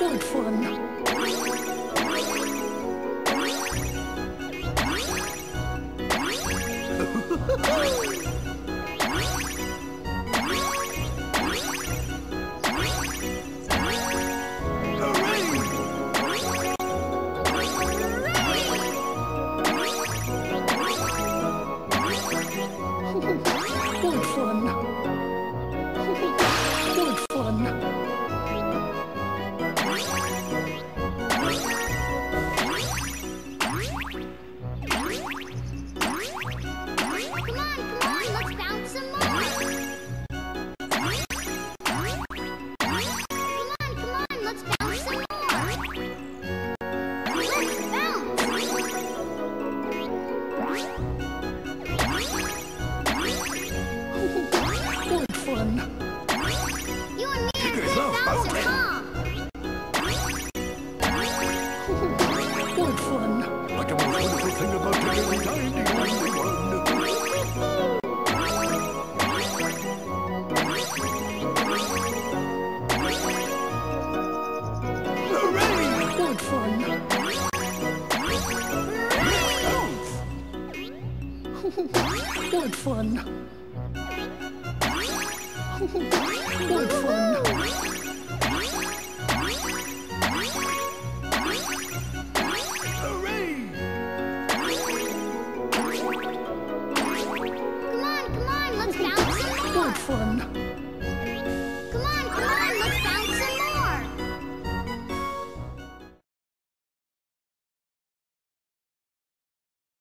what fun! you What fun! what fun! Come on, come on, let's fun!